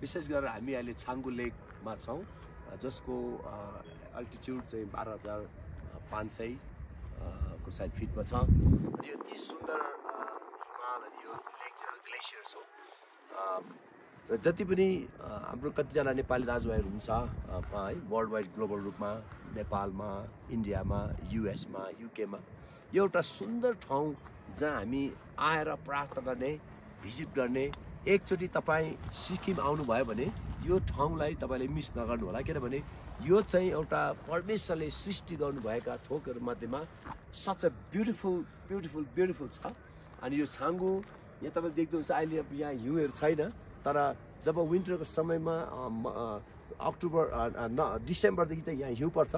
विशेष गरेर हामी अहिले छाङ्गु लेकमा छौँ जसको अल्टिच्युड चाहिँ बाह्र हजार पाँच सय को सायद फिटमा छ। यो यति सुन्दर अ, हिमाल अनि यो ग्लेसियर्स हो। र जति पनि हाम्रो कतिजना नेपाली दाजुभाइहरू हुन्छ है वर्ल्ड वाइड ग्लोबल रूपमा नेपालमा इन्डियामा युएसमा युकेमा यो एउटा सुन्दर ठाउँ जहाँ हामी आएर प्रार्थना गर्ने भिजिट गर्ने एकचोटि तपाईँ सिक्किम आउनुभयो भने यो ठाउँलाई तपाईँले मिस नगर्नु होला किनभने यो चाहिँ एउटा परमेश्वरले सृष्टि गर्नुभएका थोकहरू मध्येमा सच ब्युटिफुल ब्युटिफुल ब्युटिफुल छ। अनि यो छाङ्गु यहाँ तपाईँले देख्नुहुन्छ अहिले अब यहाँ हिउँहरू छैन तर जब विन्टरको समयमा अक्टोबर न डिसेम्बरदेखि चाहिँ यहाँ हिउँ पर्छ।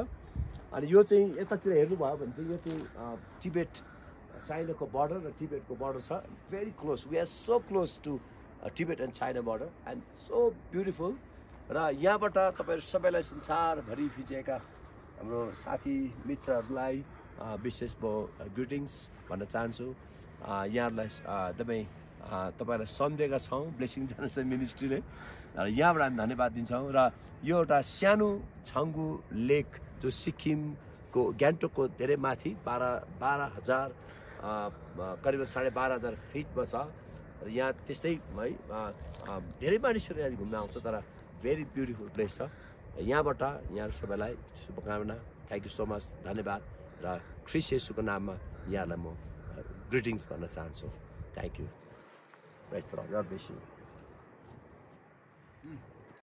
अनि यो चाहिँ यतातिर हेर्नुभयो भने चाहिँ यो चाहिँ टिबेट चाइनाको बोर्डर र टिबेटको बोर्डर छ। Very close we are so close to Tibet and China border and so beautiful र यहाँबाट तपाईँहरू सबैलाई संसारभरि फिजिएका हाम्रो साथी मित्रहरूलाई विशेष म ग्रिटिङ्स भन्न चाहन्छु। यहाँहरूलाई एकदमै अ, तपाईँहरूलाई सम्झेका छौँ ब्लेसिङ जान्छ मिनिस्ट्रीले र यहाँबाट हामी धन्यवाद दिन्छौँ। र यो एउटा सानो छङ्गु लेक जो सिक्किमको गान्तोकको धेरै माथि बाह्र बाह्र हजार करिब साढे बाह्र हजार फिटमा छ र यहाँ त्यस्तै है धेरै मानिसहरू यहाँ घुम्न आउँछ तर भेरी ब्युटिफुल प्लेस छ। यहाँबाट यहाँहरू सबैलाई शुभकामना थ्याङ्क यू सो मच धन्यवाद। र ख्रिस यसुको नाममा यहाँलाई म ग्रिटिङ्स भन्न चाहन्छु। थ्याङ्क यू बेसी